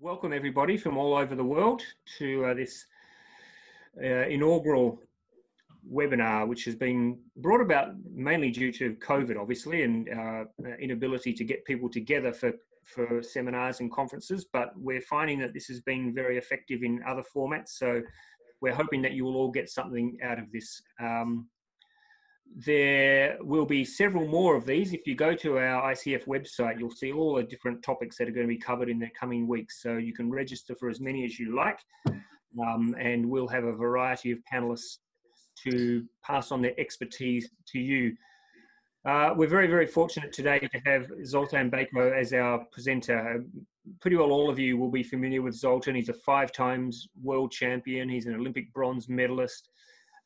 welcome everybody from all over the world to uh, this uh, inaugural webinar, which has been brought about mainly due to COVID, obviously, and uh, inability to get people together for, for seminars and conferences. But we're finding that this has been very effective in other formats. So we're hoping that you will all get something out of this. Um, there will be several more of these. If you go to our ICF website, you'll see all the different topics that are going to be covered in the coming weeks. So you can register for as many as you like, um, and we'll have a variety of panelists to pass on their expertise to you. Uh, we're very, very fortunate today to have Zoltan Bako as our presenter. Pretty well all of you will be familiar with Zoltan. He's a five times world champion. He's an Olympic bronze medalist.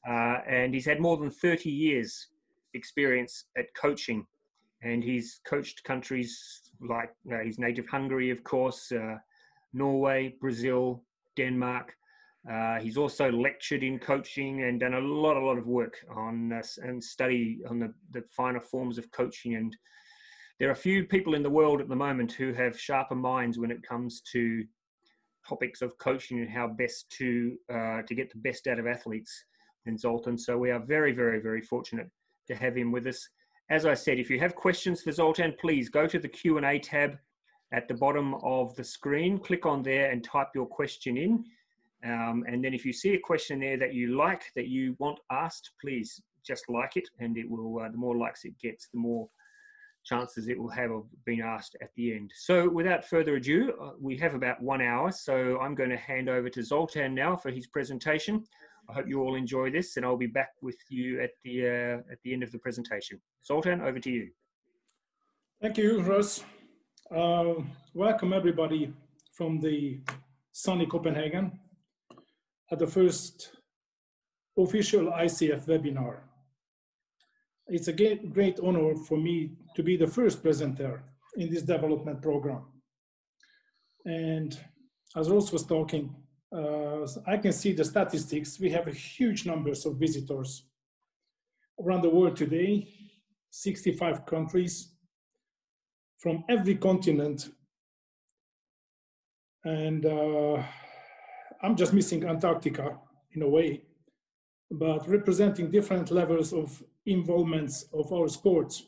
Uh, and he's had more than 30 years experience at coaching. And he's coached countries like uh, he's native hungary of course uh, norway brazil denmark. Uh, he's also lectured in coaching and done a lot a lot of work on uh, and study on the, the finer forms of coaching. And there are a few people in the world at the moment who have sharper minds when it comes to topics of coaching and how best to uh, to get the best out of athletes Zoltan. So we are very, very, very fortunate to have him with us. As I said, if you have questions for Zoltan, please go to the Q&A tab at the bottom of the screen. Click on there and type your question in. Um, and then if you see a question there that you like, that you want asked, please just like it. And it will, uh, the more likes it gets, the more chances it will have of being asked at the end. So without further ado, uh, we have about one hour. So I'm going to hand over to Zoltan now for his presentation. I hope you all enjoy this, and I'll be back with you at the uh, at the end of the presentation. Zoltan, over to you. Thank you, Russ. Uh, welcome everybody from the sunny Copenhagen at the first official ICF webinar. It's a great honor for me to be the first presenter in this development program. And as Ross was talking, uh, I can see the statistics. We have a huge numbers of visitors around the world today, 65 countries from every continent. And uh, I'm just missing Antarctica in a way, but representing different levels of involvements of our sports.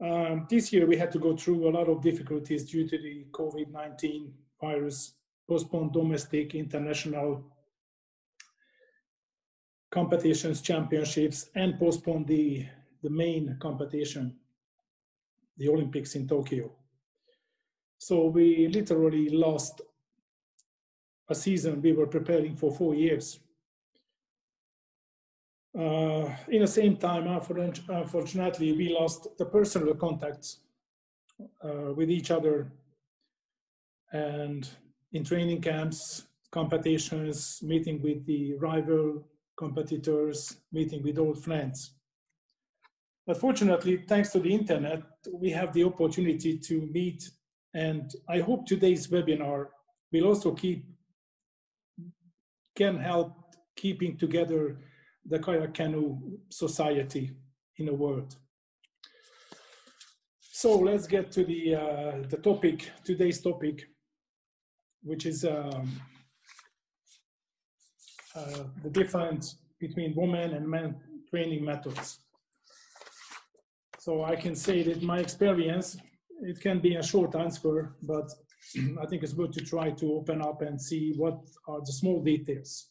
Um, this year we had to go through a lot of difficulties due to the COVID-19 virus postpone domestic, international competitions, championships, and postpone the, the main competition, the Olympics in Tokyo. So we literally lost a season we were preparing for four years. Uh, in the same time, unfortunately, we lost the personal contacts uh, with each other and in training camps, competitions, meeting with the rival competitors, meeting with old friends. But fortunately, thanks to the internet, we have the opportunity to meet. And I hope today's webinar will also keep, can help keeping together the kayak canoe society in the world. So let's get to the, uh, the topic, today's topic which is um, uh, the difference between women and men training methods. So I can say that my experience, it can be a short answer, but I think it's good to try to open up and see what are the small details.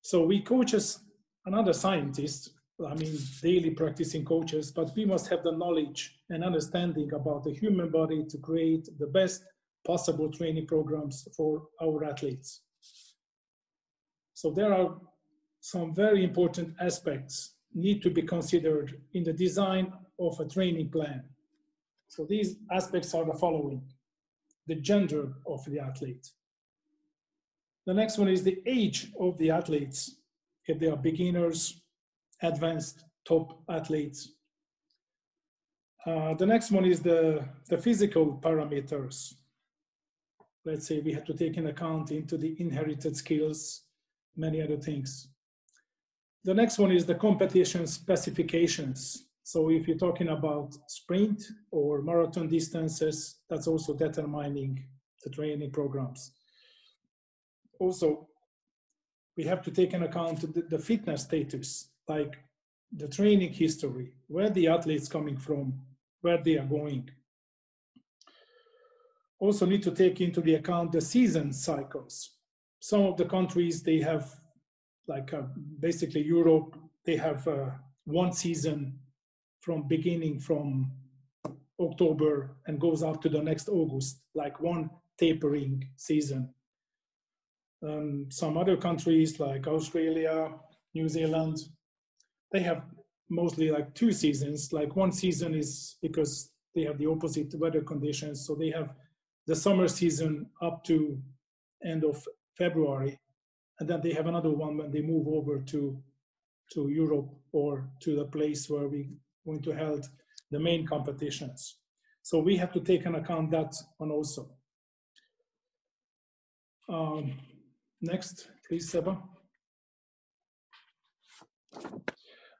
So we coaches, another scientist, I mean, daily practicing coaches, but we must have the knowledge and understanding about the human body to create the best possible training programs for our athletes. So there are some very important aspects need to be considered in the design of a training plan. So these aspects are the following. The gender of the athlete. The next one is the age of the athletes, if they are beginners, advanced, top athletes. Uh, the next one is the, the physical parameters let's say we have to take in account into the inherited skills, many other things. The next one is the competition specifications. So if you're talking about sprint or marathon distances, that's also determining the training programs. Also, we have to take into account the, the fitness status, like the training history, where the athletes coming from, where they are going. Also need to take into the account the season cycles. Some of the countries, they have like uh, basically Europe, they have uh, one season from beginning from October and goes up to the next August, like one tapering season. Um, some other countries like Australia, New Zealand, they have mostly like two seasons. Like one season is because they have the opposite weather conditions. So they have the summer season up to end of February. And then they have another one when they move over to, to Europe or to the place where we're going to hold the main competitions. So we have to take an account that one also. Um, next, please, Seba.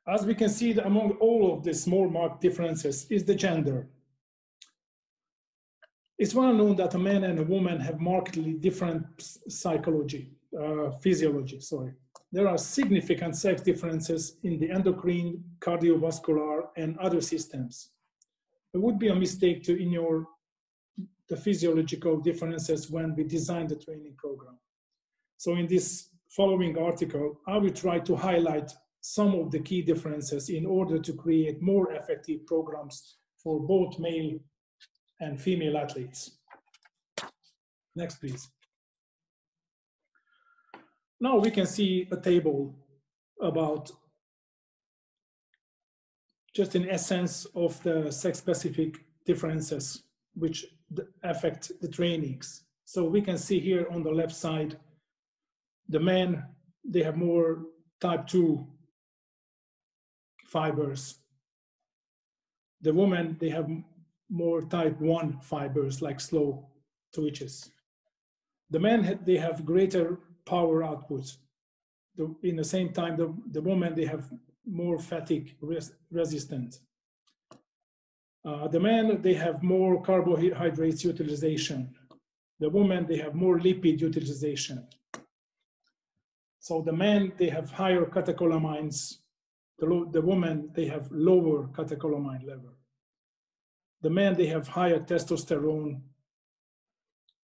As we can see, among all of the small marked differences is the gender. It's well known that a man and a woman have markedly different psychology, uh, physiology, sorry. There are significant sex differences in the endocrine, cardiovascular, and other systems. It would be a mistake to ignore the physiological differences when we design the training program. So in this following article, I will try to highlight some of the key differences in order to create more effective programs for both male and female athletes. Next, please. Now we can see a table about just in essence of the sex-specific differences which affect the trainings. So we can see here on the left side, the men, they have more type 2 fibers. The women, they have more type 1 fibers, like slow twitches. The men, they have greater power output. The, in the same time, the, the women, they have more fatigue res resistant. Uh, the men, they have more carbohydrates utilization. The women, they have more lipid utilization. So the men, they have higher catecholamines the, the women, they have lower catecholamine level. The men, they have higher testosterone.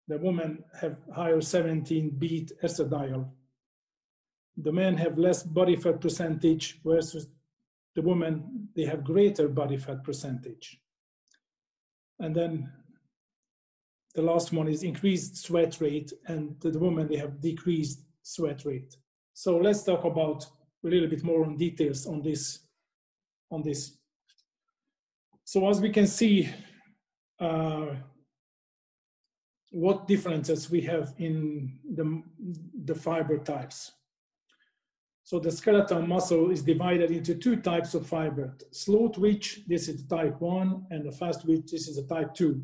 The women have higher 17 beta estradiol. The men have less body fat percentage versus the women, they have greater body fat percentage. And then the last one is increased sweat rate and the women, they have decreased sweat rate. So let's talk about a little bit more on details on this. On this. So as we can see, uh, what differences we have in the, the fiber types. So the skeletal muscle is divided into two types of fiber. Slow twitch, this is type one, and the fast twitch, this is a type two.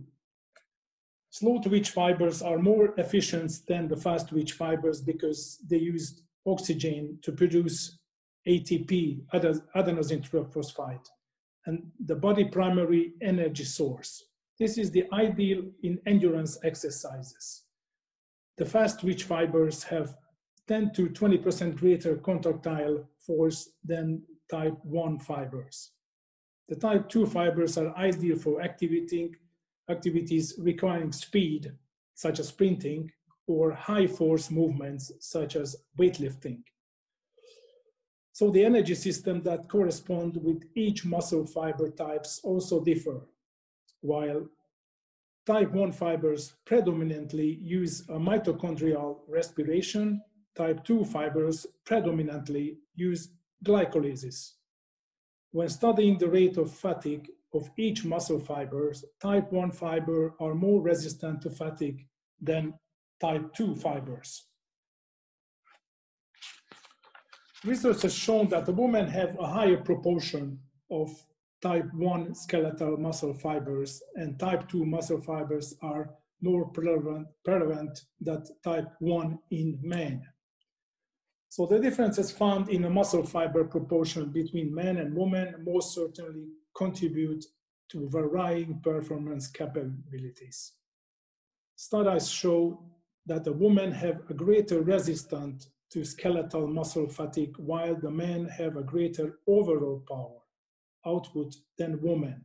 Slow twitch fibers are more efficient than the fast twitch fibers because they use oxygen to produce ATP, adenosine triphosphate, and the body primary energy source. This is the ideal in endurance exercises. The fast twitch fibers have 10 to 20% greater contractile force than type 1 fibers. The type 2 fibers are ideal for activating activities requiring speed, such as sprinting, or high force movements, such as weightlifting. So the energy system that correspond with each muscle fiber types also differ. While type 1 fibers predominantly use a mitochondrial respiration, type 2 fibers predominantly use glycolysis. When studying the rate of fatigue of each muscle fibers, type 1 fiber are more resistant to fatigue than type 2 fibers. Research has shown that the women have a higher proportion of type 1 skeletal muscle fibers and type 2 muscle fibers are more prevalent, prevalent than type 1 in men. So the differences found in the muscle fiber proportion between men and women most certainly contribute to varying performance capabilities. Studies show that the women have a greater resistance to skeletal muscle fatigue while the men have a greater overall power output than women.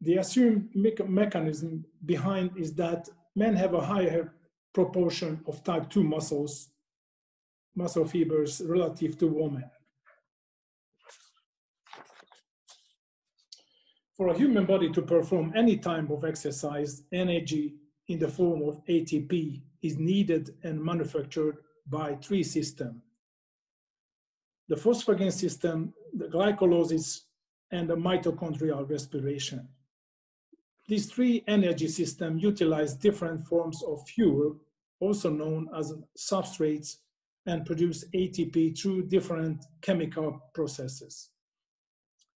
The assumed me mechanism behind is that men have a higher proportion of type 2 muscles, muscle fibers relative to women. For a human body to perform any type of exercise, energy in the form of ATP is needed and manufactured by three systems. The phosphagen system, the glycolysis, and the mitochondrial respiration. These three energy systems utilize different forms of fuel, also known as substrates, and produce ATP through different chemical processes.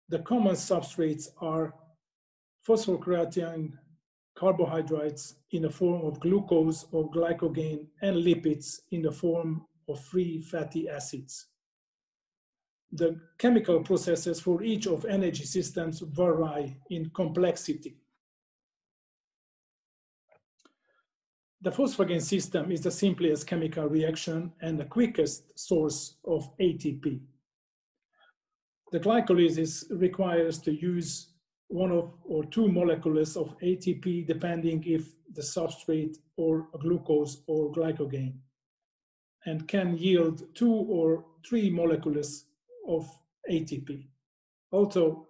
The common substrates are phosphocreatine carbohydrates in the form of glucose or glycogen and lipids in the form of free fatty acids. The chemical processes for each of energy systems vary in complexity. The phosphagen system is the simplest chemical reaction and the quickest source of ATP. The glycolysis requires to use one of or two molecules of ATP depending if the substrate or glucose or glycogen and can yield two or three molecules of ATP. Also,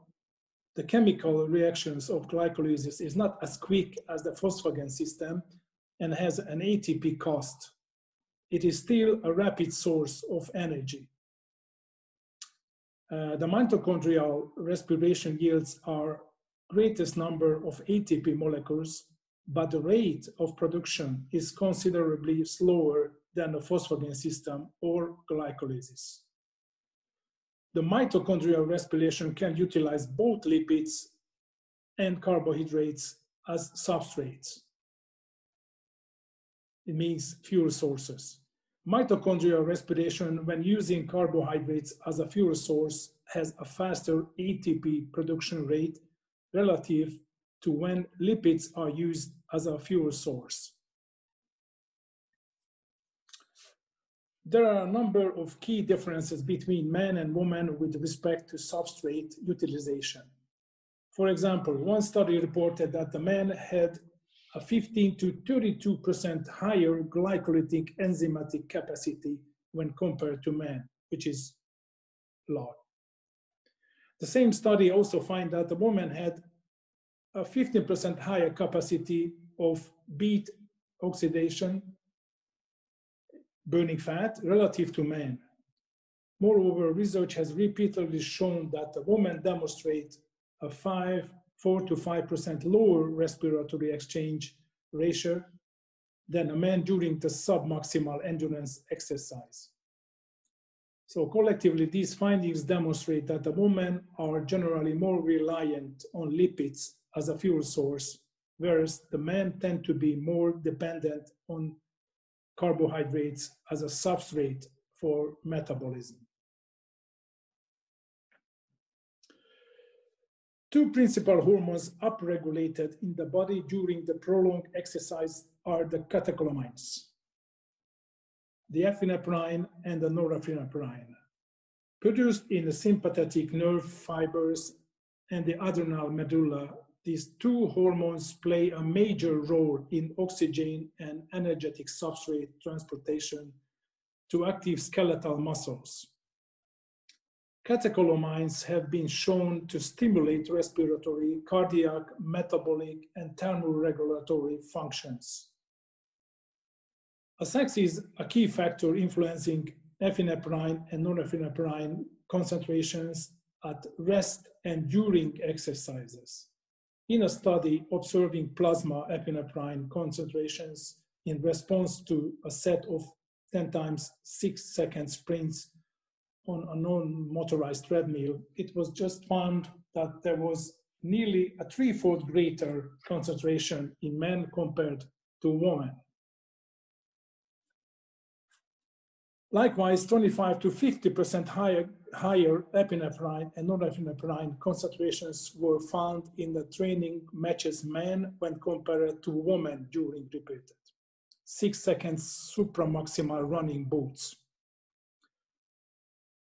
the chemical reactions of glycolysis is not as quick as the phosphagen system and has an ATP cost. It is still a rapid source of energy. Uh, the mitochondrial respiration yields our greatest number of ATP molecules, but the rate of production is considerably slower than the phosphagen system or glycolysis. The mitochondrial respiration can utilize both lipids and carbohydrates as substrates. It means fuel sources. Mitochondrial respiration, when using carbohydrates as a fuel source, has a faster ATP production rate relative to when lipids are used as a fuel source. There are a number of key differences between men and women with respect to substrate utilization. For example, one study reported that the men had a 15 to 32% higher glycolytic enzymatic capacity when compared to men, which is low. The same study also find that the woman had a 15% higher capacity of beta oxidation, burning fat, relative to men. Moreover, research has repeatedly shown that the women demonstrate a 5 4 to 5% lower respiratory exchange ratio than a man during the submaximal endurance exercise. So collectively, these findings demonstrate that the women are generally more reliant on lipids as a fuel source, whereas the men tend to be more dependent on carbohydrates as a substrate for metabolism. Two principal hormones upregulated in the body during the prolonged exercise are the catecholamines, the epinephrine and the norepinephrine, produced in the sympathetic nerve fibers and the adrenal medulla. These two hormones play a major role in oxygen and energetic substrate transportation to active skeletal muscles. Catecholamines have been shown to stimulate respiratory, cardiac, metabolic, and thermoregulatory functions. Sex is a key factor influencing epinephrine and norepinephrine concentrations at rest and during exercises. In a study observing plasma epinephrine concentrations in response to a set of 10 times 6 second sprints on a non-motorized treadmill, it was just found that there was nearly a threefold greater concentration in men compared to women. Likewise, 25 to 50% higher, higher epinephrine and norepinephrine concentrations were found in the training matches men when compared to women during repeated six seconds supramaximal running boots.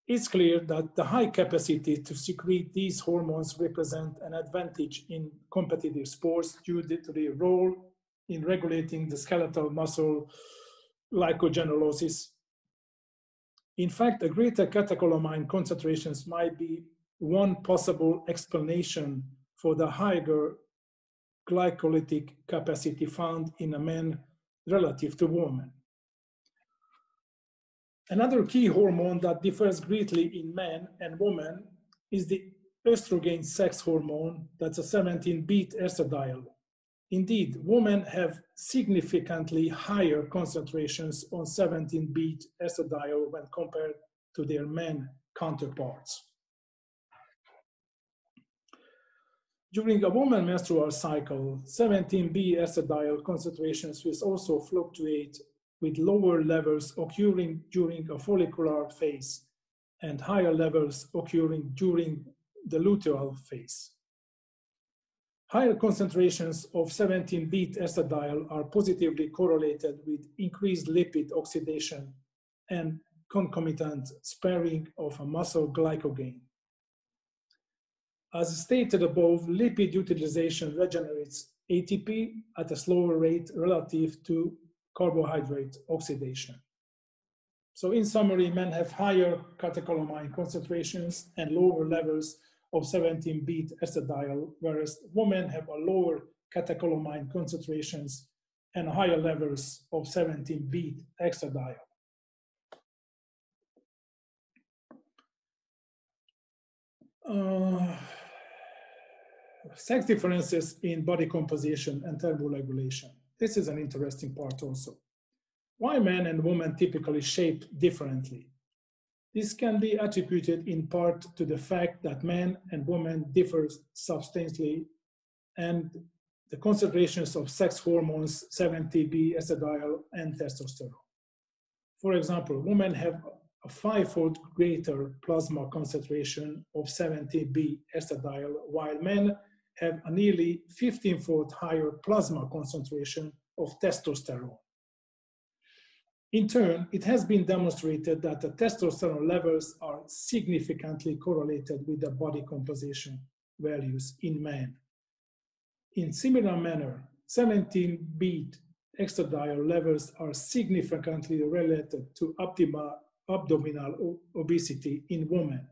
It's clear that the high capacity to secrete these hormones represent an advantage in competitive sports due to their role in regulating the skeletal muscle glycogenolysis in fact, the greater catecholamine concentrations might be one possible explanation for the higher glycolytic capacity found in a man relative to women. Another key hormone that differs greatly in men and women is the estrogen sex hormone, that's a 17-beta estradiol. Indeed, women have significantly higher concentrations on 17-beta estradiol when compared to their men counterparts. During a woman menstrual cycle, 17-beta estradiol concentrations will also fluctuate with lower levels occurring during a follicular phase and higher levels occurring during the luteal phase. Higher concentrations of 17-beta estradiol are positively correlated with increased lipid oxidation and concomitant sparing of a muscle glycogen. As stated above, lipid utilization regenerates ATP at a slower rate relative to carbohydrate oxidation. So in summary, men have higher catecholamine concentrations and lower levels of 17-beta estradiol, whereas women have a lower catecholamine concentrations and higher levels of 17-beta estradiol. Uh, sex differences in body composition and thermoregulation. This is an interesting part also. Why men and women typically shape differently? This can be attributed in part to the fact that men and women differ substantially and the concentrations of sex hormones 17B, estradiol, and testosterone. For example, women have a five-fold greater plasma concentration of 17B estradiol, while men have a nearly 15-fold higher plasma concentration of testosterone. In turn, it has been demonstrated that the testosterone levels are significantly correlated with the body composition values in men. In similar manner, 17-beta estradiol levels are significantly related to optimal abdominal obesity in women.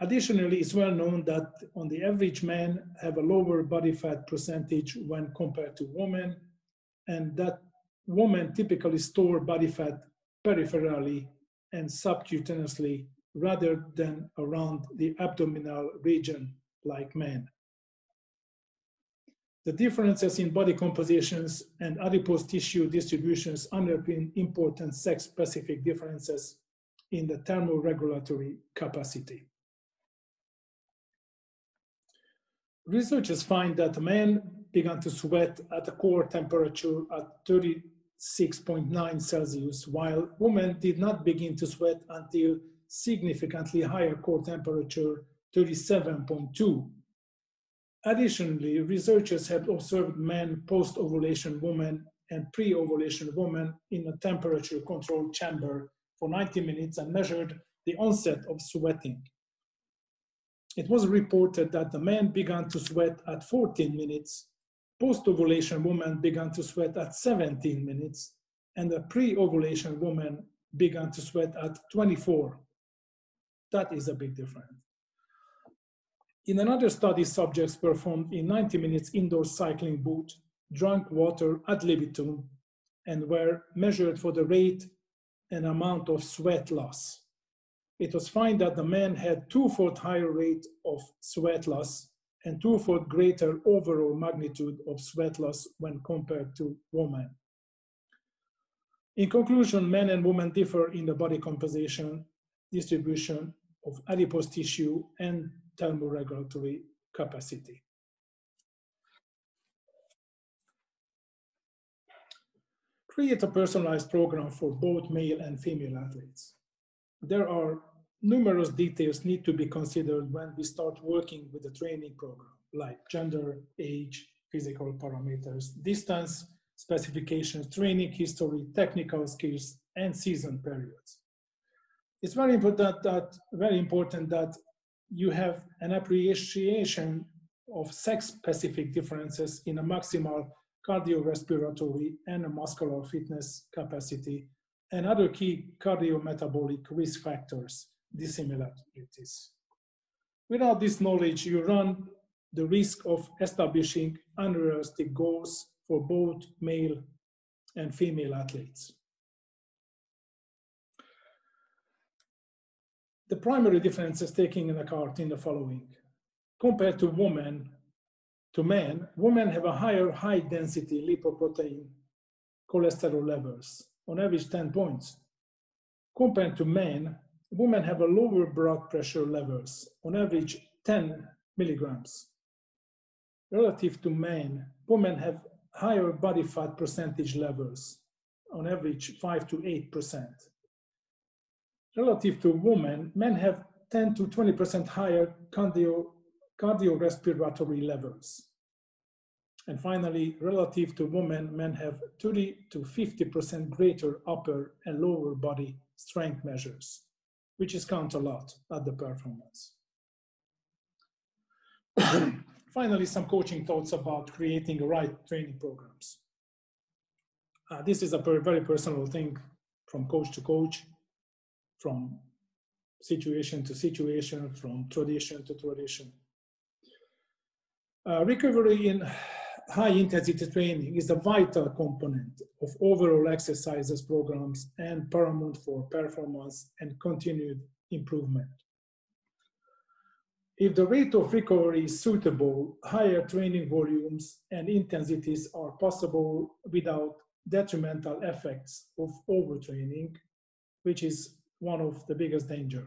Additionally, it's well known that on the average men have a lower body fat percentage when compared to women, and that women typically store body fat peripherally and subcutaneously rather than around the abdominal region like men. The differences in body compositions and adipose tissue distributions underpin important sex-specific differences in the thermoregulatory capacity. Researchers find that men began to sweat at a core temperature at 30 6.9 Celsius, while women did not begin to sweat until significantly higher core temperature, 37.2. Additionally, researchers have observed men post-ovulation women and pre-ovulation women in a temperature-controlled chamber for 90 minutes and measured the onset of sweating. It was reported that the men began to sweat at 14 minutes post-ovulation woman began to sweat at 17 minutes, and a pre-ovulation woman began to sweat at 24. That is a big difference. In another study, subjects performed in 90 minutes indoor cycling boot, drank water ad libitum, and were measured for the rate and amount of sweat loss. It was found that the men had two-fold higher rate of sweat loss and twofold greater overall magnitude of sweat loss when compared to women. In conclusion, men and women differ in the body composition, distribution of adipose tissue, and thermoregulatory capacity. create a personalized program for both male and female athletes. There are numerous details need to be considered when we start working with the training program, like gender, age, physical parameters, distance, specifications, training history, technical skills, and season periods. It's very important that, very important that you have an appreciation of sex-specific differences in a maximal cardiorespiratory and a muscular fitness capacity and other key cardiometabolic risk factors, dissimilarities. Without this knowledge, you run the risk of establishing unrealistic goals for both male and female athletes. The primary difference is taking in account in the following. Compared to women, to men, women have a higher high density lipoprotein cholesterol levels, on average 10 points. Compared to men, women have a lower blood pressure levels, on average 10 milligrams. Relative to men, women have higher body fat percentage levels, on average 5 to 8%. Relative to women, men have 10 to 20% higher cardio, cardiorespiratory levels. And finally, relative to women, men have 30 to 50% greater upper and lower body strength measures, which is count a lot at the performance. finally, some coaching thoughts about creating the right training programs. Uh, this is a very personal thing from coach to coach, from situation to situation, from tradition to tradition. Uh, recovery in high intensity training is a vital component of overall exercises programs and paramount for performance and continued improvement. If the rate of recovery is suitable, higher training volumes and intensities are possible without detrimental effects of overtraining, which is one of the biggest danger.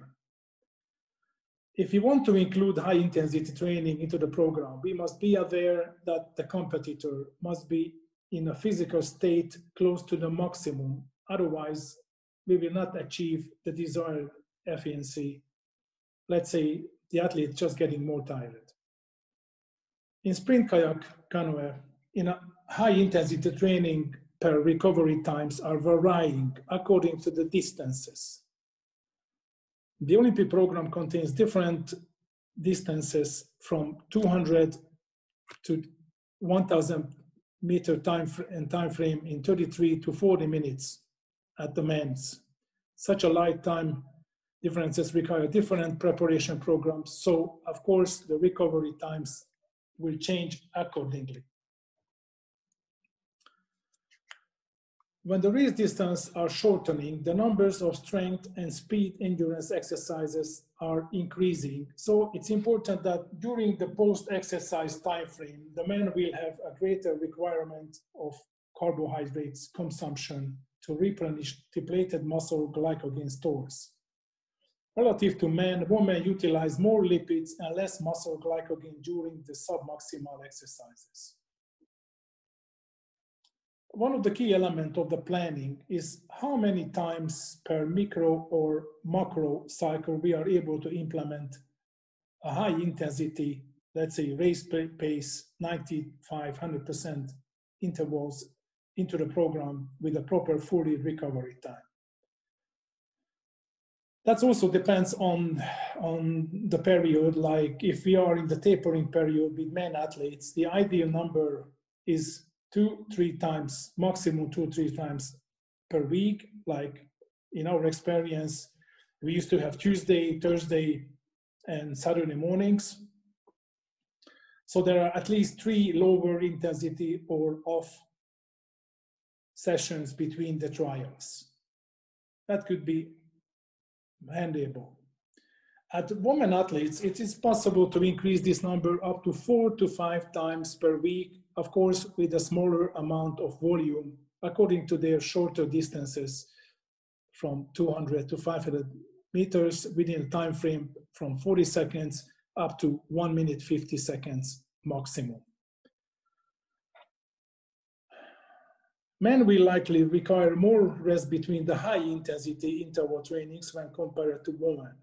If we want to include high intensity training into the program, we must be aware that the competitor must be in a physical state close to the maximum. Otherwise, we will not achieve the desired efficiency. Let's say the athlete just getting more tired. In sprint kayak canoe, in a high intensity training per recovery times are varying according to the distances. The Olympic program contains different distances from 200 to 1000 meter time and time frame in 33 to 40 minutes at the men's. Such a light time differences require different preparation programs. So of course, the recovery times will change accordingly. When the race distance are shortening, the numbers of strength and speed endurance exercises are increasing. So it's important that during the post-exercise time frame, the men will have a greater requirement of carbohydrates consumption to replenish depleted muscle glycogen stores. Relative to men, women utilize more lipids and less muscle glycogen during the submaximal exercises. One of the key elements of the planning is how many times per micro or macro cycle we are able to implement a high intensity, let's say race pace, 95, 100% intervals into the program with a proper fully recovery time. That also depends on on the period. Like if we are in the tapering period with men athletes the ideal number is two three times maximum two three times per week like in our experience we used to have tuesday thursday and saturday mornings so there are at least three lower intensity or off sessions between the trials that could be handable. At women athletes, it is possible to increase this number up to four to five times per week, of course, with a smaller amount of volume according to their shorter distances from 200 to 500 meters within a time frame from 40 seconds up to 1 minute 50 seconds maximum. Men will likely require more rest between the high intensity interval trainings when compared to women.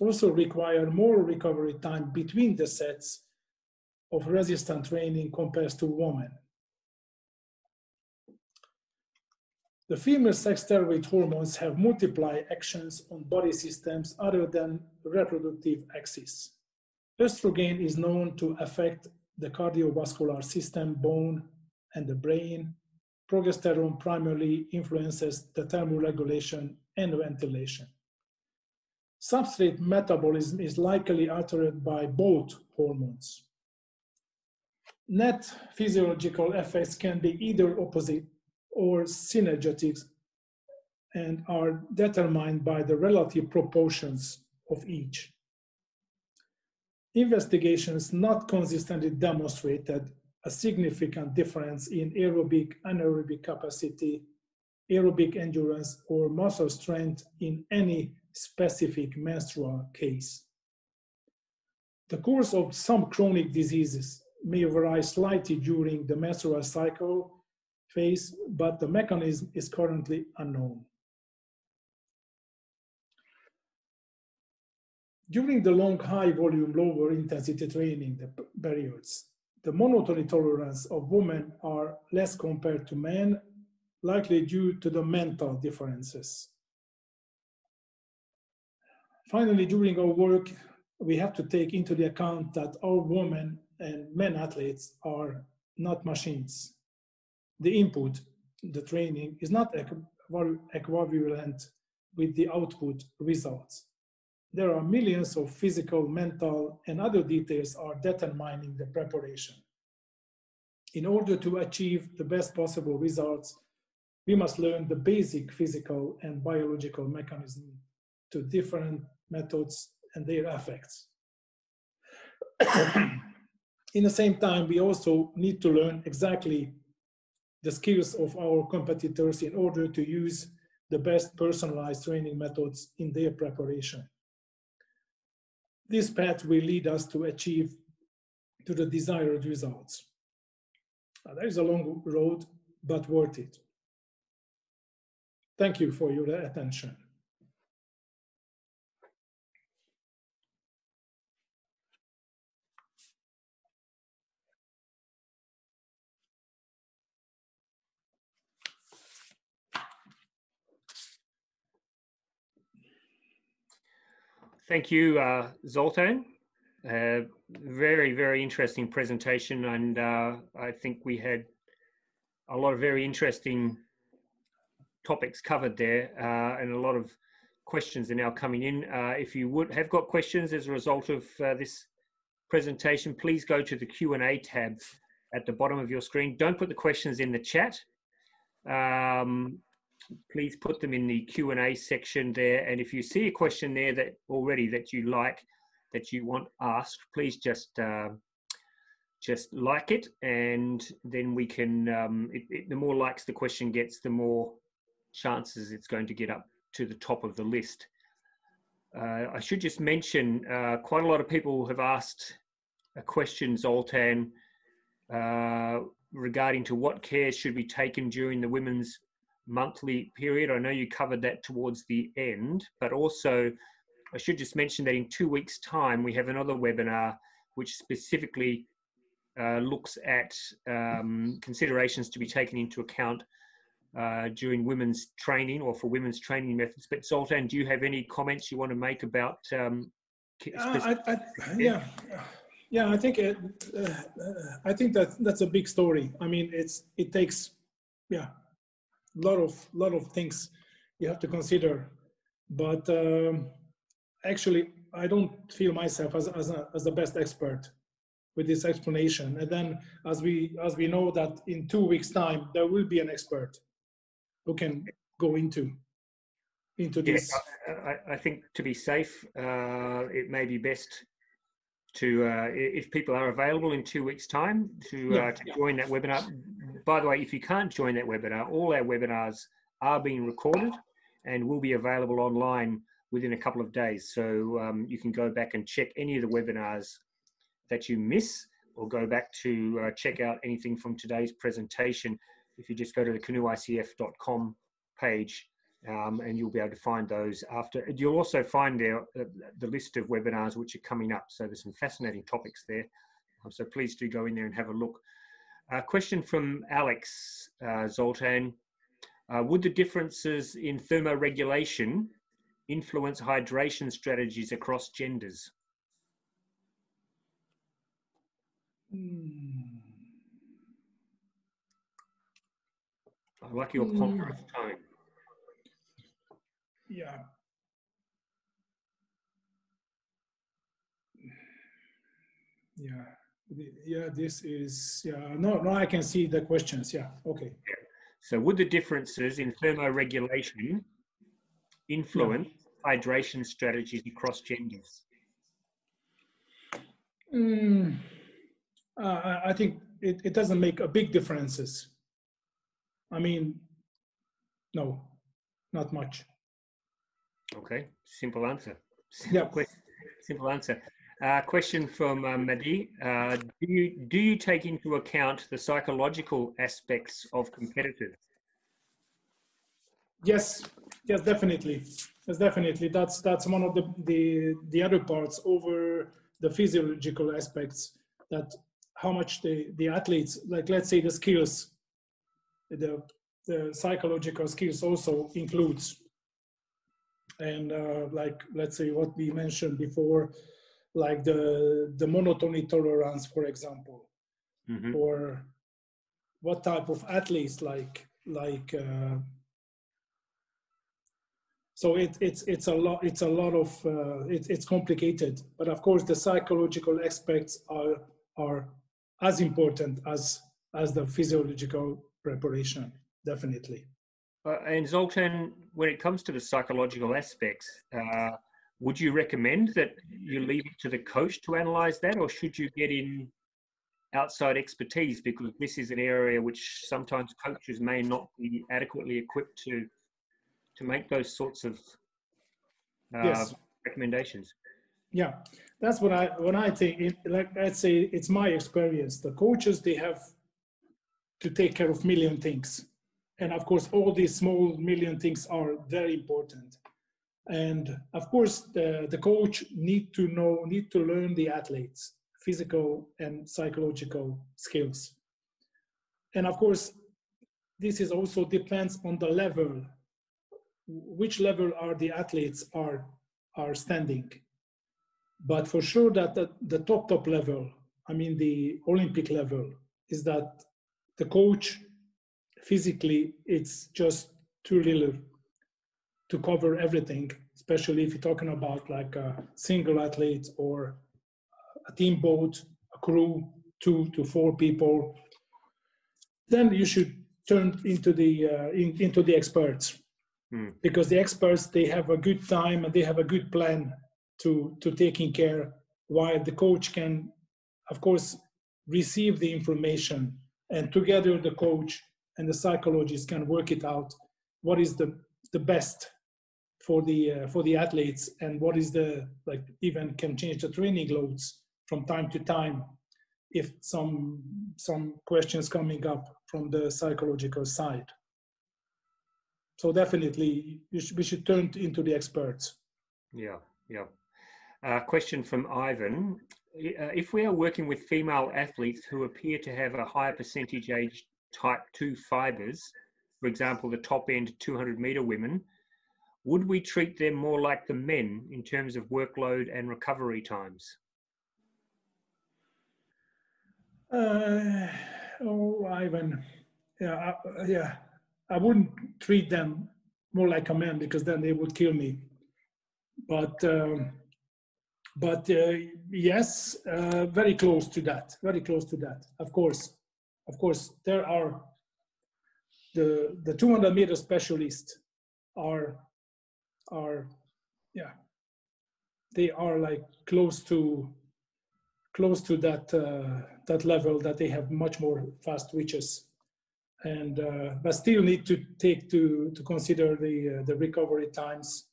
Also require more recovery time between the sets of resistant training compared to women. The female sex steroid hormones have multiple actions on body systems other than reproductive axis. Estrogen is known to affect the cardiovascular system, bone, and the brain. Progesterone primarily influences the thermoregulation and ventilation. Substrate metabolism is likely altered by both hormones. Net physiological effects can be either opposite or synergetic and are determined by the relative proportions of each. Investigations not consistently demonstrated a significant difference in aerobic anaerobic capacity, aerobic endurance, or muscle strength in any specific menstrual case. The course of some chronic diseases may vary slightly during the menstrual cycle phase, but the mechanism is currently unknown. During the long high volume, lower intensity training periods, the monotony tolerance of women are less compared to men, likely due to the mental differences. Finally, during our work, we have to take into the account that our women and men athletes are not machines the input, the training, is not equivalent with the output results. There are millions of physical, mental, and other details are determining the preparation. In order to achieve the best possible results, we must learn the basic physical and biological mechanism to different methods and their effects. In the same time, we also need to learn exactly the skills of our competitors in order to use the best personalized training methods in their preparation. This path will lead us to achieve to the desired results. There is a long road, but worth it. Thank you for your attention. Thank you, uh, Zoltan. Uh, very, very interesting presentation. And uh, I think we had a lot of very interesting topics covered there uh, and a lot of questions are now coming in. Uh, if you would have got questions as a result of uh, this presentation, please go to the Q&A tab at the bottom of your screen. Don't put the questions in the chat. Um, please put them in the Q&A section there. And if you see a question there that already that you like, that you want asked, please just uh, just like it, and then we can. Um, it, it, the more likes the question gets, the more chances it's going to get up to the top of the list. Uh, I should just mention, uh, quite a lot of people have asked a question, Zoltan, uh, regarding to what care should be taken during the women's monthly period. I know you covered that towards the end, but also I should just mention that in two weeks' time, we have another webinar which specifically uh, looks at um, considerations to be taken into account uh, during women's training or for women's training methods. But Zoltan, do you have any comments you want to make about? Um, uh, I, I, yeah, yeah. I think it, uh, I think that that's a big story. I mean, it's it takes yeah lot of lot of things you have to consider. But um, actually, I don't feel myself as as, a, as the best expert with this explanation. And then, as we as we know that in two weeks' time there will be an expert who can go into into this. Yeah, I, I think to be safe, uh, it may be best to uh, if people are available in two weeks' time to, uh, to join that webinar. By the way, if you can't join that webinar, all our webinars are being recorded and will be available online within a couple of days. So um, you can go back and check any of the webinars that you miss or go back to uh, check out anything from today's presentation. if you just go to the canoeicf.com page, um, and you'll be able to find those after. You'll also find there uh, the list of webinars which are coming up. So there's some fascinating topics there. Um, so please do go in there and have a look. A question from Alex uh, Zoltan. Uh, would the differences in thermoregulation influence hydration strategies across genders? Hmm. I like your ponderous tone. Yeah. Yeah. Yeah, this is, yeah, no, no, I can see the questions. Yeah, okay. So would the differences in thermoregulation influence yeah. hydration strategies across genders? Mm, uh, I think it, it doesn't make a big differences. I mean, no, not much. Okay, simple answer. Simple yeah. Question, simple answer. Uh, question from uh, Madi. Uh, do, you, do you take into account the psychological aspects of competitors? Yes, yes, definitely. Yes, definitely. That's that's one of the, the the other parts over the physiological aspects. That how much the the athletes, like let's say the skills, the the psychological skills also includes and uh, like let's say what we mentioned before like the the monotony tolerance for example. Mm-hmm. or what type of athletes like like uh, so it, it's it's a lot it's a lot of uh, it, it's complicated. But of course the psychological aspects are are as important as as the physiological preparation definitely uh, and Zoltan, when it comes to the psychological aspects, uh, would you recommend that you leave it to the coach to analyze that, or should you get in outside expertise? Because this is an area which sometimes coaches may not be adequately equipped to to make those sorts of uh, yes. recommendations. Yeah, that's what I when I think. Like I'd say, it's my experience. The coaches they have to take care of million things and of course all these small million things are very important. And of course the, the coach need to know need to learn the athletes physical and psychological skills. And of course this is also depends on the level which level are the athletes are are standing. But for sure that the, the top top level i mean the olympic level is that the coach physically it's just too little to cover everything especially if you're talking about like a single athlete or a team boat a crew two to four people then you should turn into the uh, in, into the experts hmm. because the experts they have a good time and they have a good plan to to taking care while the coach can of course receive the information and together the coach and the psychologists can work it out what is the the best for the uh, for the athletes and what is the like even can change the training loads from time to time if some some questions coming up from the psychological side. So definitely should, we should turn into the experts. Yeah yeah. Uh, question from ivan. Uh, if we are working with female athletes who appear to have a higher percentage age type 2 fibers, for example, the top end 200 meter women, would we treat them more like the men in terms of workload and recovery times? Uh, oh, Ivan, yeah, I, yeah, I wouldn't treat them more like a man because then they would kill me. But um, but uh, yes, uh, very close to that. Very close to that. Of course, of course, there are the the 200 meter specialists are are yeah they are like close to close to that uh, that level that they have much more fast twitches and uh, but still need to take to to consider the uh, the recovery times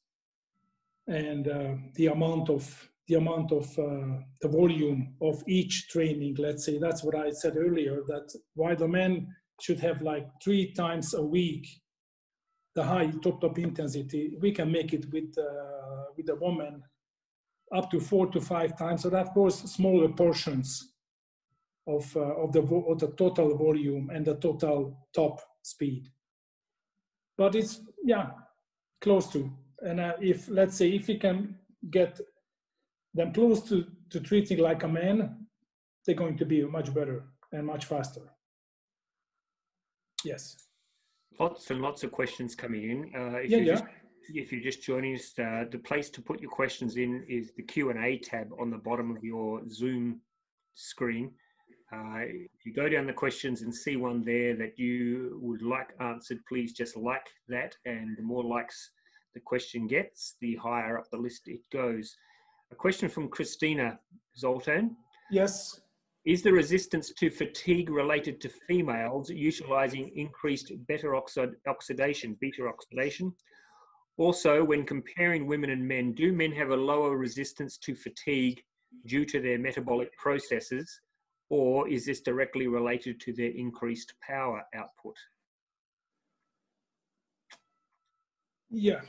and uh, the amount of the amount of uh, the volume of each training let's say that's what i said earlier that while the men should have like three times a week the high top top intensity. We can make it with uh, with a woman up to four to five times. So that goes smaller portions of uh, of the of the total volume and the total top speed. But it's yeah close to. And uh, if let's say if we can get them close to to treating like a man, they're going to be much better and much faster. Yes. Lots and lots of questions coming in. Uh, if yeah, you yeah. Just, if you're just joining us, uh, the place to put your questions in is the Q and A tab on the bottom of your Zoom screen. Uh, if you go down the questions and see one there that you would like answered, please just like that. And the more likes the question gets, the higher up the list it goes. A question from Christina Zoltan. Yes. Is the resistance to fatigue related to females utilizing increased beta oxid oxidation, beta oxidation? Also, when comparing women and men, do men have a lower resistance to fatigue due to their metabolic processes, or is this directly related to their increased power output? Yeah.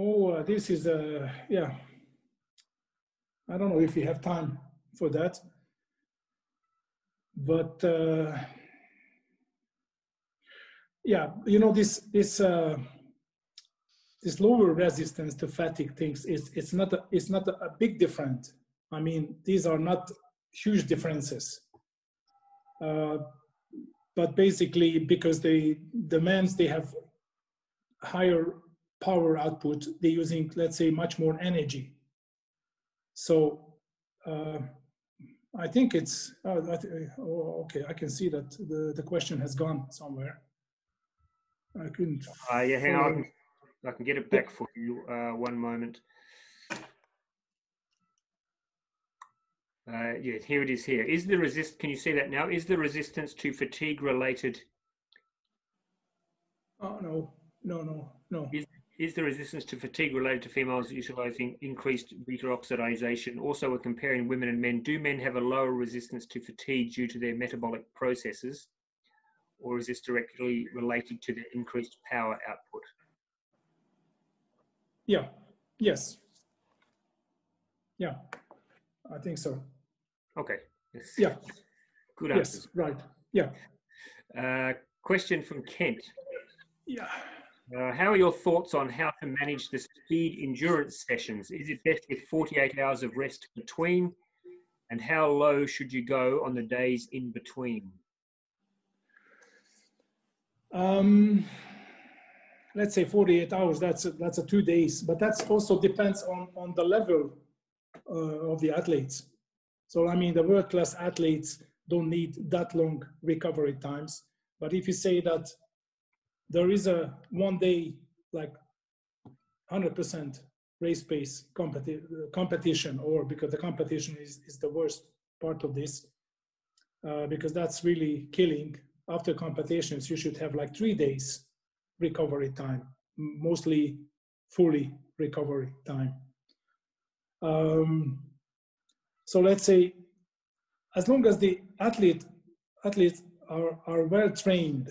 Oh, uh, this is a, uh, yeah. I don't know if we have time for that. But uh, yeah, you know, this, this, uh, this lower resistance to fatigue things is it's not a, it's not a, big difference. I mean, these are not huge differences. Uh, but basically because they the men's they have higher power output they're using let's say much more energy so uh, I think it's, oh, that, oh, okay, I can see that the, the question has gone somewhere. I couldn't. Uh, yeah, hang on. I can get it back for you. Uh, one moment. Uh, yeah, here it is here. Is the resist, can you see that now? Is the resistance to fatigue related? Oh, no, no, no, no. Is, is the resistance to fatigue related to females utilizing increased beta oxidation? Also, we're comparing women and men. Do men have a lower resistance to fatigue due to their metabolic processes? Or is this directly related to their increased power output? Yeah, yes. Yeah, I think so. Okay. Yes. Yeah. Good answer. Yes, right. Yeah. Uh, question from Kent. Yeah. Uh, how are your thoughts on how to manage the speed endurance sessions? Is it best with 48 hours of rest between? And how low should you go on the days in between? Um, let's say 48 hours, that's a, that's a two days, but that's also depends on, on the level uh, of the athletes. So, I mean, the world class athletes don't need that long recovery times. But if you say that there is a one day like 100% race pace competi competition or because the competition is, is the worst part of this uh, because that's really killing. After competitions you should have like three days recovery time mostly fully recovery time. Um, so let's say as long as the athlete athletes are, are well trained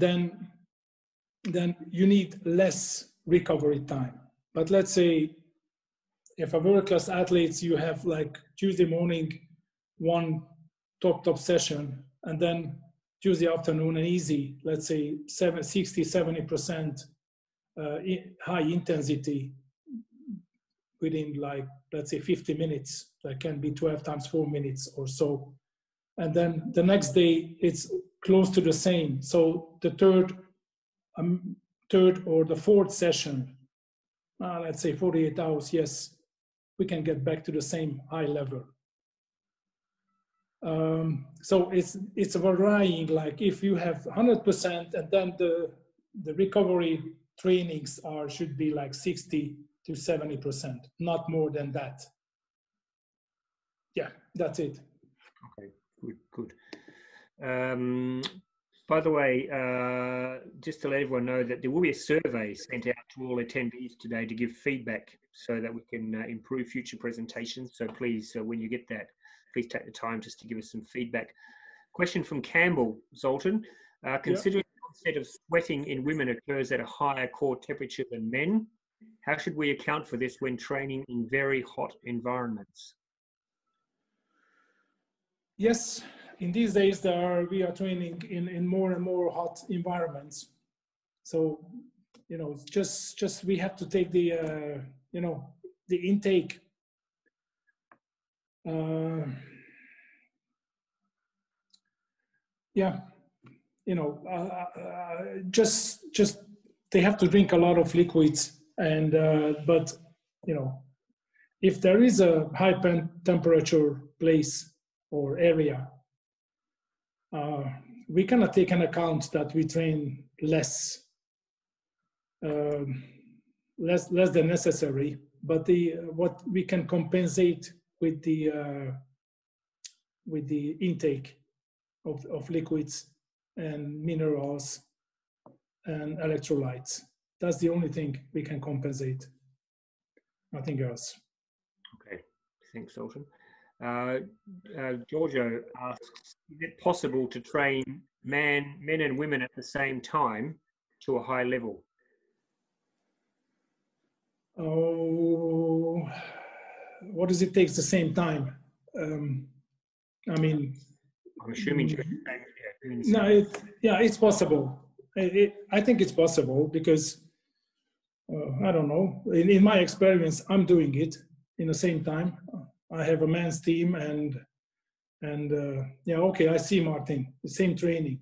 then then you need less recovery time. But let's say if a world class athletes, you have like Tuesday morning, one top top session, and then Tuesday afternoon an easy, let's say 7, 60, 70% uh, high intensity within like, let's say 50 minutes, that can be 12 times four minutes or so. And then the next day it's close to the same. So the third, um, third or the fourth session, uh, let's say 48 hours, yes, we can get back to the same high level. Um, so it's it's varying. Like if you have 100%, and then the the recovery trainings are should be like 60 to 70%, not more than that. Yeah, that's it. Okay, good, good. Um, by the way, uh, just to let everyone know that there will be a survey sent out to all attendees today to give feedback so that we can uh, improve future presentations. So please, uh, when you get that, please take the time just to give us some feedback. Question from Campbell Zoltan. Uh, considering yeah. the onset of sweating in women occurs at a higher core temperature than men, how should we account for this when training in very hot environments? Yes, in these days there are, we are training in, in more and more hot environments. So, you know, just just we have to take the uh, you know the intake. Uh, yeah, you know, uh, uh, just just they have to drink a lot of liquids, and uh, but you know, if there is a high temperature place or area, uh, we cannot take an account that we train less, um, less less than necessary. But the what we can compensate with the uh, with the intake of, of liquids and minerals and electrolytes. That's the only thing we can compensate. Nothing else. Okay, thanks, Zoltan. Uh, uh, Giorgio asks, is it possible to train man, men and women at the same time to a high level? Oh, what does it take the same time? Um, I mean, I'm assuming you. No, it, yeah, it's possible. It, it, I think it's possible because uh, I don't know. In, in my experience, I'm doing it in the same time. I have a men's team and and uh, yeah, okay, I see Martin, the same training.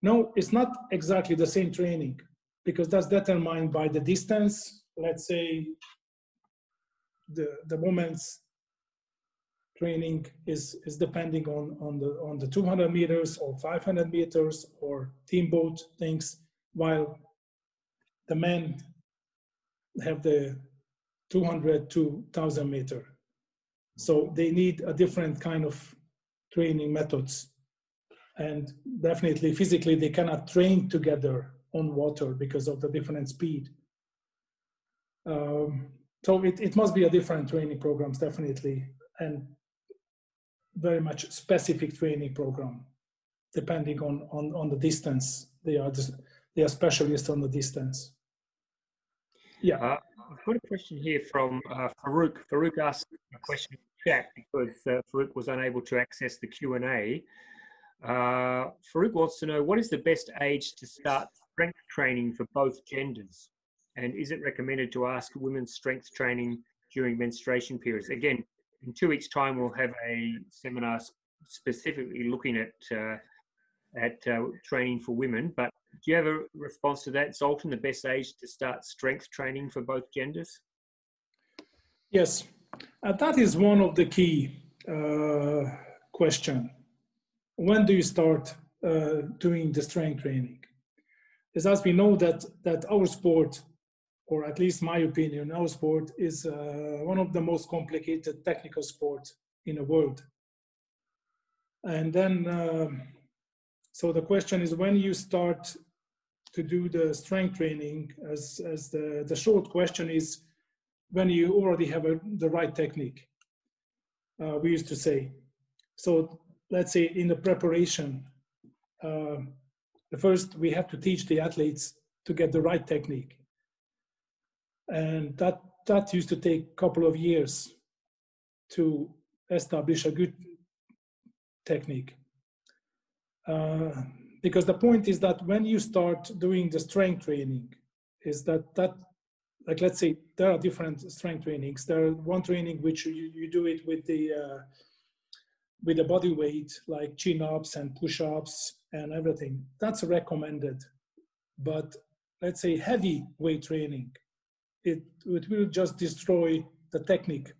No, it's not exactly the same training because that's determined by the distance. Let's say the the women's training is is depending on on the on the 200 meters or 500 meters or team boat things, while the men have the 200 to 1000 meter so they need a different kind of training methods. And definitely physically, they cannot train together on water because of the different speed. Um, so it, it must be a different training programs, definitely, and very much specific training program, depending on, on, on the distance. They are, just, they are specialists on the distance. Yeah. Uh, I've got a question here from uh, Farouk. Farouk asked a question chat because uh, Farouk was unable to access the Q&A. Uh, Farouk wants to know, what is the best age to start strength training for both genders? And is it recommended to ask women's strength training during menstruation periods? Again, in two weeks' time, we'll have a seminar specifically looking at uh, at uh, training for women. But do you have a response to that, Zoltan? The best age to start strength training for both genders? Yes, uh, that is one of the key uh, question. When do you start uh, doing the strength training? Is as we know that that our sport, or at least my opinion, our sport is uh, one of the most complicated technical sport in the world. And then, um, so the question is when you start to do the strength training, as as the the short question is when you already have a, the right technique, uh, we used to say. So let's say in the preparation, uh, the first we have to teach the athletes to get the right technique. And that, that used to take a couple of years to establish a good technique. Uh, because the point is that when you start doing the strength training, is that that like let's say there are different strength trainings. There are one training which you, you do it with the uh, with the body weight, like chin ups and push ups and everything. That's recommended. But let's say heavy weight training, it it will just destroy the technique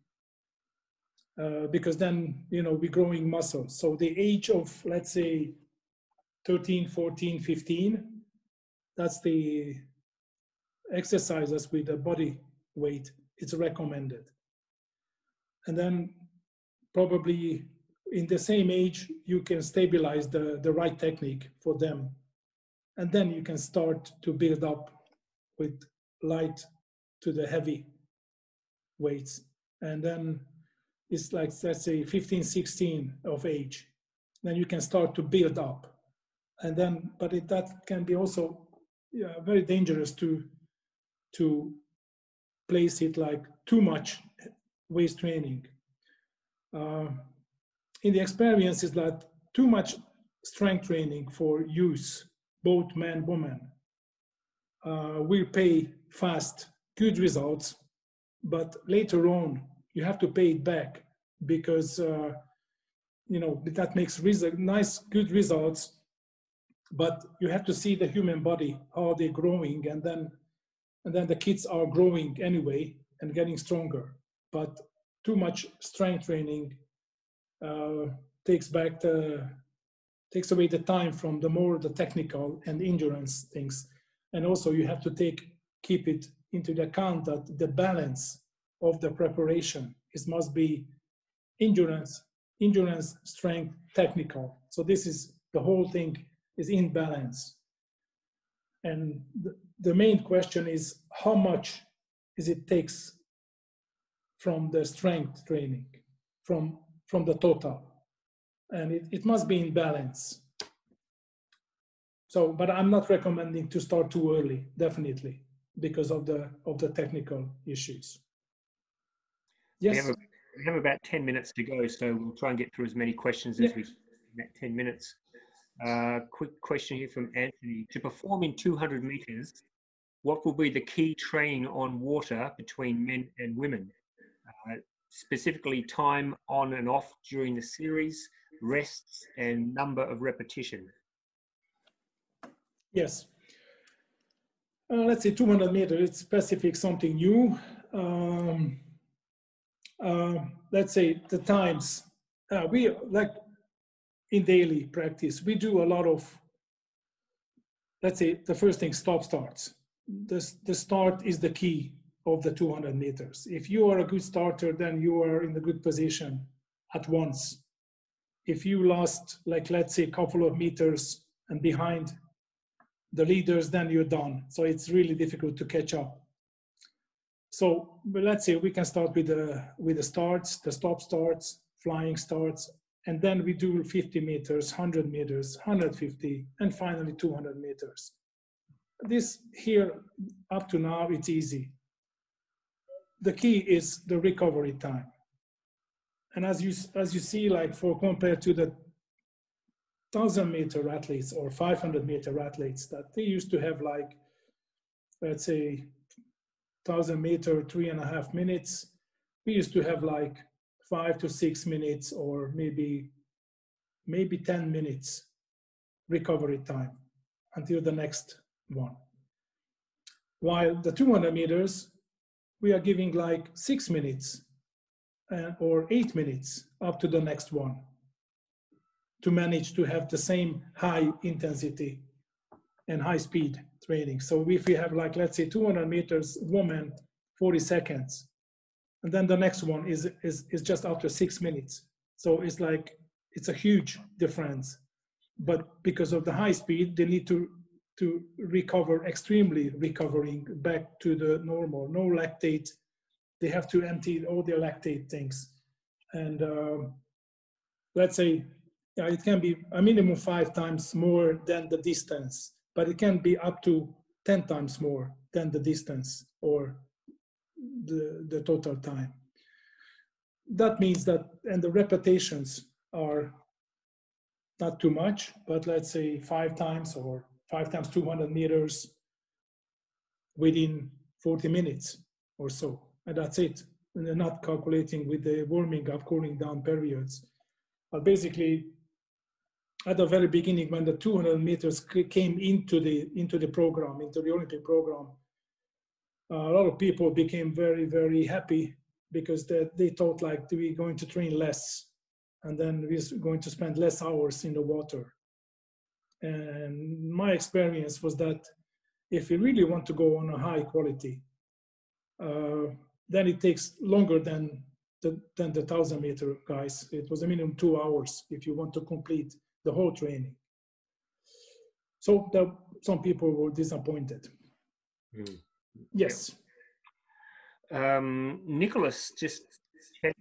uh, because then you know we're growing muscle. So the age of let's say 13, 14, 15, that's the exercises with a body weight, it's recommended. And then probably in the same age, you can stabilize the, the right technique for them. And then you can start to build up with light to the heavy weights. And then it's like, let's say 15, 16 of age, then you can start to build up. And then, but it, that can be also yeah, very dangerous to, to place it like too much waist training. Uh, in the experience is that too much strength training for use, both men, women, uh, will pay fast, good results, but later on you have to pay it back because uh, you know that makes nice, good results, but you have to see the human body how they're growing, and then and then the kids are growing anyway and getting stronger. But too much strength training uh, takes back the takes away the time from the more the technical and endurance things. And also you have to take keep it into the account that the balance of the preparation is must be endurance endurance strength technical. So this is the whole thing is in balance and the, the main question is how much is it takes from the strength training from from the total and it, it must be in balance so, but I'm not recommending to start too early, definitely, because of the of the technical issues. Yes. We have, a, we have about 10 minutes to go, so we'll try and get through as many questions as yeah. we in that 10 minutes. Uh, quick question here from Anthony. To perform in 200 meters, what will be the key training on water between men and women? Uh, specifically, time on and off during the series, rests, and number of repetition. Yes. Uh, let's say 200 meters, it's specific, something new. Um, uh, let's say the times, uh, we like in daily practice, we do a lot of, let's say the first thing, stop starts. The, the start is the key of the 200 meters. If you are a good starter, then you are in the good position at once. If you lost, like let's say a couple of meters and behind the leaders, then you're done. So it's really difficult to catch up. So let's say we can start with the with the starts, the stop starts, flying starts, and then we do 50 meters, 100 meters, 150, and finally 200 meters. This here up to now it's easy. The key is the recovery time. And as you as you see, like for compared to the 1000 meter athletes or 500 meter athletes that they used to have like, let's say, 1000 meter, three and a half minutes. We used to have like five to six minutes or maybe, maybe 10 minutes recovery time until the next one. While the 200 meters, we are giving like six minutes uh, or eight minutes up to the next one to manage to have the same high intensity and high speed training. So if we have like, let's say 200 meters woman, 40 seconds, and then the next one is, is, is just after six minutes. So it's like, it's a huge difference. But because of the high speed, they need to, to recover extremely recovering back to the normal, no lactate. They have to empty all their lactate things. And um, let's say yeah, it can be a minimum five times more than the distance, but it can be up to 10 times more than the distance or the, the total time. That means that, and the repetitions are not too much, but let's say five times or five times 200 meters within 40 minutes or so. And that's it. And not calculating with the warming up, cooling down periods. But basically, at the very beginning when the 200 meters came into the into the program into the olympic program a lot of people became very very happy because they, they thought like we're going to train less and then we're going to spend less hours in the water and my experience was that if you really want to go on a high quality uh, then it takes longer than the, than the 1000 meter guys it was a minimum two hours if you want to complete the whole training. So the, some people were disappointed. Mm. Yes. Um, Nicholas just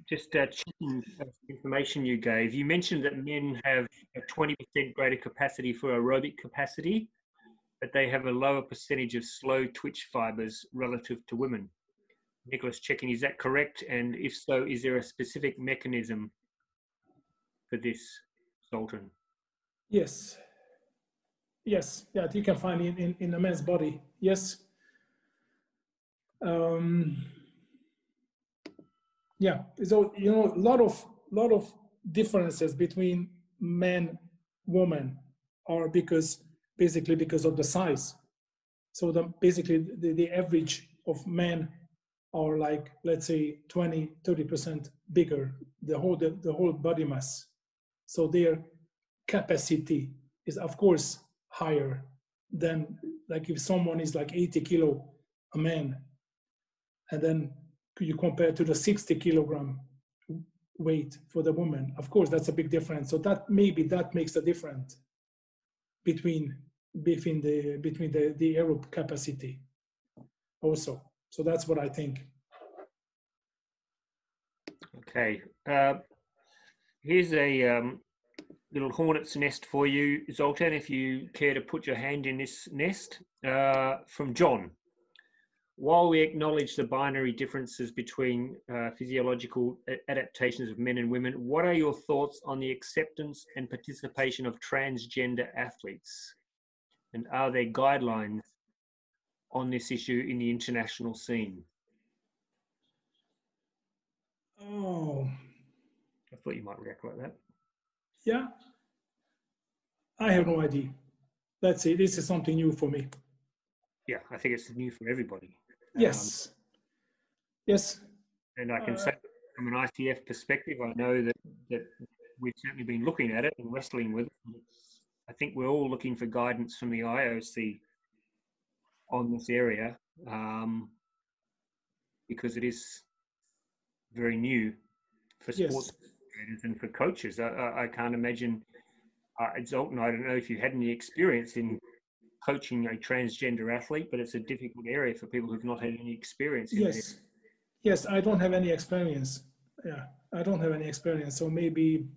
just uh, checking information you gave. You mentioned that men have a 20% greater capacity for aerobic capacity, but they have a lower percentage of slow twitch fibers relative to women. Nicholas checking, is that correct? And if so, is there a specific mechanism for this, Zoltan? Yes. Yes, yeah, you can find in, in, in a man's body. Yes. Um, yeah, so you know, a lot of lot of differences between men, women, are because basically because of the size. So the basically the, the average of men are like let's say 20 30 percent bigger the whole the, the whole body mass so their capacity is of course higher than like if someone is like 80 kilo a man and then you compare to the 60 kilogram weight for the woman of course that's a big difference so that maybe that makes a difference between between the between the the aerob capacity also so that's what I think. Okay. Uh, here's a um, little hornet's nest for you, Zoltan, if you care to put your hand in this nest. Uh, from John. While we acknowledge the binary differences between uh, physiological adaptations of men and women, what are your thoughts on the acceptance and participation of transgender athletes? And are there guidelines on this issue in the international scene? Oh. I thought you might react like that. Yeah. I have no idea. Let's see, this is something new for me. Yeah, I think it's new for everybody. Yes. Um, yes. And I can uh, say from an ICF perspective, I know that, that we've certainly been looking at it and wrestling with it. I think we're all looking for guidance from the IOC on this area um, because it is very new for sports yes. and for coaches. I, I, I can't imagine. Uh, Zoltan, I don't know if you had any experience in coaching a transgender athlete, but it's a difficult area for people who've not had any experience. yes, yes, I don't have any experience. Yeah, I don't have any experience, so maybe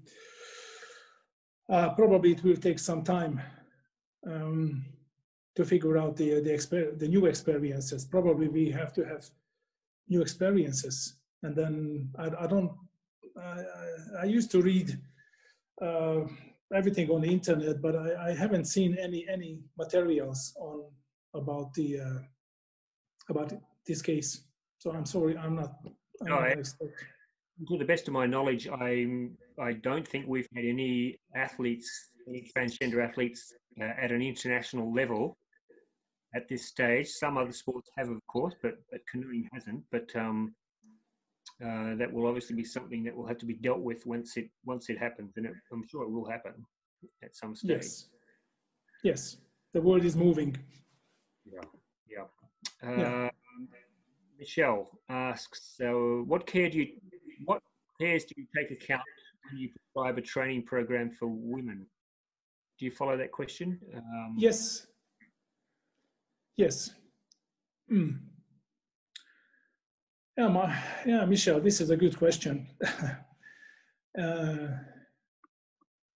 uh, probably it will take some time. Um, to figure out the the, exper- the new experiences. Probably we have to have new experiences, and then I, I don't. I, I, used to read uh, everything on the internet, but I, I, haven't seen any any materials on about the uh, about this case. So I'm sorry, I'm not. I'm no, not to the best of my knowledge, I I don't think we've had any athletes, any transgender athletes uh, at an international level at this stage. Some other sports have, of course, but, but canoeing hasn't. But um, uh, that will obviously be something that will have to be dealt with once it once it happens, and it, I'm sure it will happen at some stage. Yes, yes, the world is moving. Yeah, yeah. Uh, yeah. Michelle asks, so what care do you what cares do you take account when you prescribe a training program for women? Do you follow that question? Um, yes, Yes. Mm. Yeah, my, yeah, Michelle, this is a good question. uh,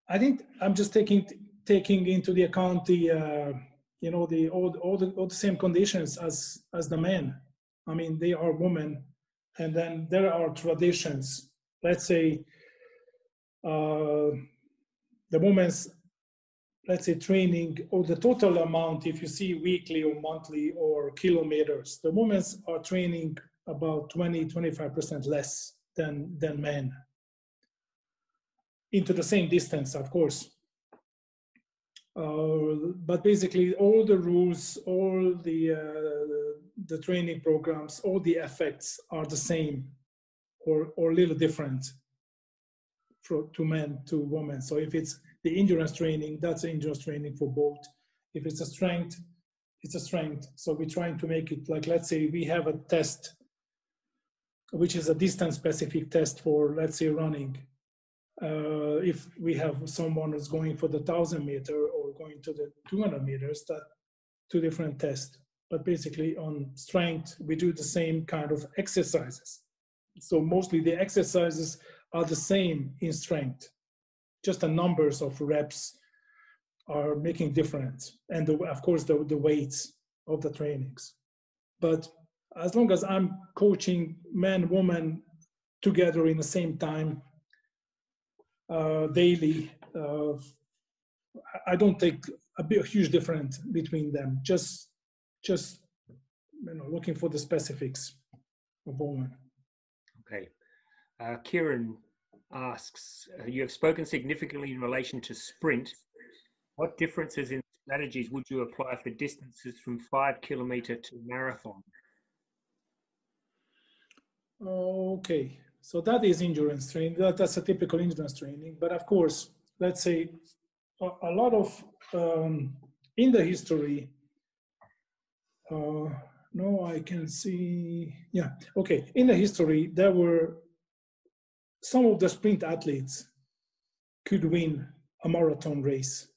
I think I'm just taking taking into the account the uh, you know the all, all the all the same conditions as as the men. I mean, they are women, and then there are traditions. Let's say uh, the women's let's say training or the total amount if you see weekly or monthly or kilometers the women's are training about 20 25% less than than men into the same distance of course uh, but basically all the rules all the uh, the training programs all the effects are the same or or little different for, to men to women so if it's the endurance training, that's endurance training for both. If it's a strength, it's a strength. So we're trying to make it like, let's say we have a test, which is a distance specific test for, let's say, running. Uh, if we have someone who's going for the 1000 meter or going to the 200 meters, that two different tests. But basically on strength, we do the same kind of exercises. So mostly the exercises are the same in strength, just the numbers of reps are making difference, and the, of course the, the weights of the trainings. But as long as I'm coaching men, women together in the same time uh, daily, uh, I don't take a, big, a huge difference between them. Just, just you know, looking for the specifics of women. Okay. Uh, Kieran asks, uh, you have spoken significantly in relation to sprint. What differences in strategies would you apply for distances from five kilometer to marathon? Okay, so that is endurance training. That, that's a typical endurance training. But of course, let's say a, a lot of um, in the history. Uh, no, I can see. Yeah, okay. In the history, there were some of the sprint athletes could win a marathon race,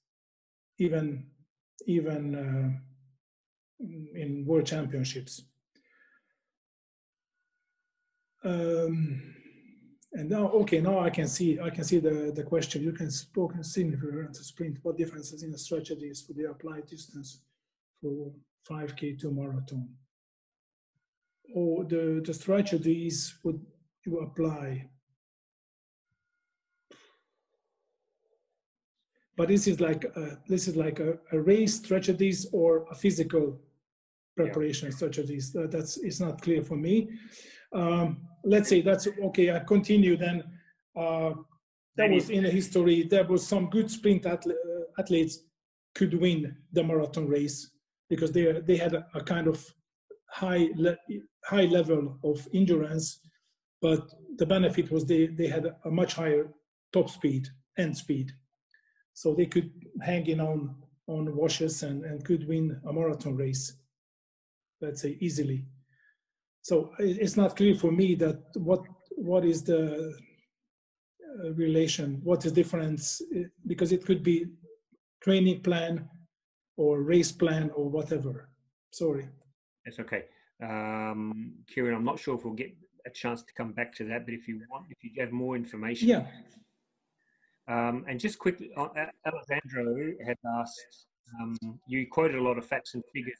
even even uh, in world championships. Um, and now, okay, now I can see I can see the, the question. You can spoken significant sprint. What differences in the strategies for the applied distance for 5k to marathon? Or the the strategies would you apply? But this is like a, this is like a, a race strategies or a physical preparation yeah. strategies. That, that's it's not clear for me. Um, let's say that's okay. I continue then. Uh, that was in the history. There was some good sprint uh, athletes could win the marathon race because they they had a, a kind of high le- high level of endurance, but the benefit was they they had a much higher top speed and speed, so they could hang in on on washes and, and could win a marathon race. Let's say easily. So it's not clear for me that what what is the uh, relation, what is the difference, because it could be training plan or race plan or whatever. Sorry. it's okay. Um, Kieran, I'm not sure if we'll get a chance to come back to that, but if you want, if you have more information. Yeah. Um, and just quickly, uh, Alessandro had asked, um, you quoted a lot of facts and figures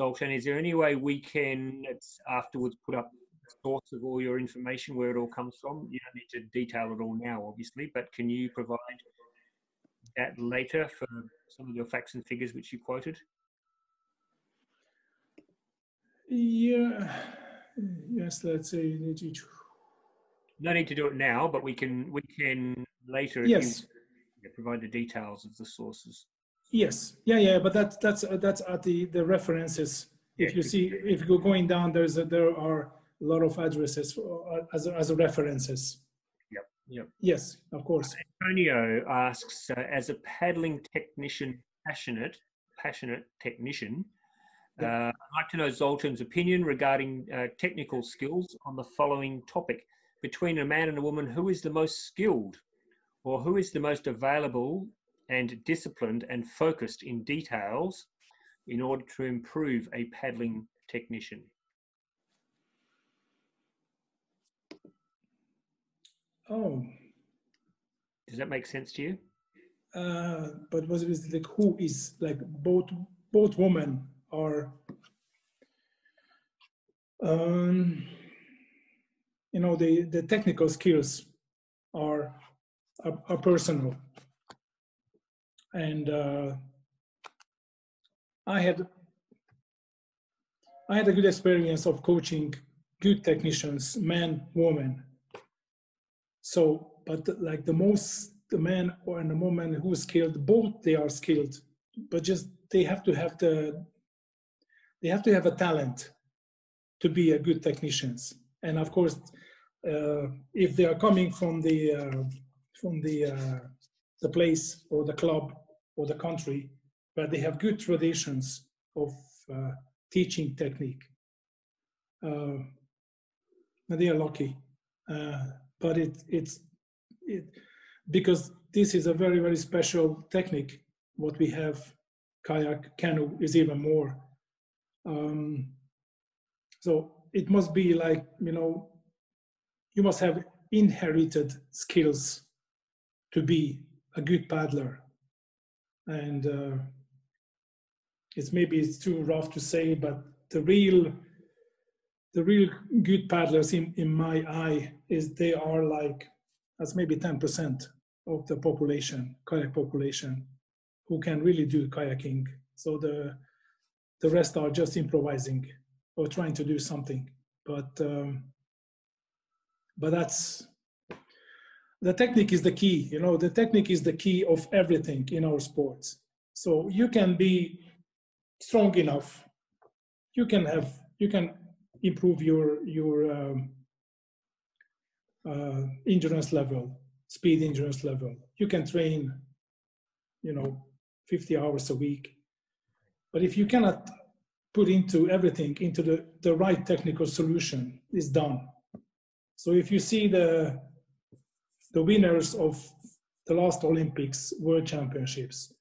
Zoltan, is there any way we can afterwards put up the source of all your information, where it all comes from? You don't need to detail it all now, obviously, but can you provide that later for some of your facts and figures which you quoted? Yeah. Yes, let's say. No need to do it now, but we can we can later. Yes. You, provide the details of the sources. Yes, yeah, yeah, but that's that's uh, that's at the the references. If you see, if you're going down, there's a, there are a lot of addresses for, uh, as a, as a references. Yep, yep. Yes, of course. Antonio asks, uh, as a paddling technician, passionate, passionate technician, uh, I'd like to know Zoltan's opinion regarding uh, technical skills on the following topic. Between a man and a woman, who is the most skilled or who is the most available and disciplined and focused in details in order to improve a paddling technician. Oh. Does that make sense to you? Uh, but was it like who is like both both women are um, you know the the technical skills are are, are personal and uh, I had I had a good experience of coaching good technicians, men, women. So, but like the most the man or and the woman who is skilled, both they are skilled, but just they have to have the they have to have a talent to be a good technicians. And of course, uh, if they are coming from the uh, from the uh, the place or the club or the country where they have good traditions of uh, teaching technique. Uh, they are lucky, uh, but it, it's it, because this is a very very special technique. What we have, kayak canoe is even more. Um, so it must be like you know you must have inherited skills to be a good paddler. And uh, it's maybe it's too rough to say, but the real the real good paddlers in, in my eye is they are like that's maybe 10% of the population, kayak population, who can really do kayaking. So the the rest are just improvising or trying to do something. But um, but that's the technique is the key. You know, the technique is the key of everything in our sports. So you can be strong enough. You can have you can improve your your um, uh, endurance level, speed endurance level. You can train, you know, 50 hours a week. But if you cannot put into everything into the, the right technical solution, it's done. So if you see the the winners of the last Olympics, World Championships,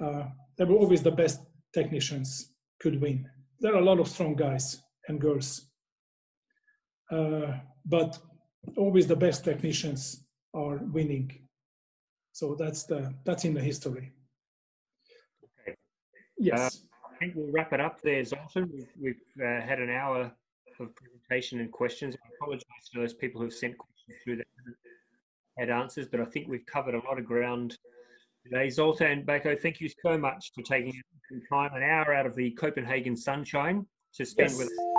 uh, they were always the best technicians could win. There are a lot of strong guys and girls, uh, but always the best technicians are winning. So that's the that's in the history. Okay. Yes. Uh, I think we'll wrap it up there, Zoltan. We've, we've uh, had an hour of presentation and questions. I apologise to those people who've sent questions through that had answers, but I think we've covered a lot of ground today. Zoltan Bako, thank you so much for taking time, an hour out of the Copenhagen sunshine to spend yes. with us.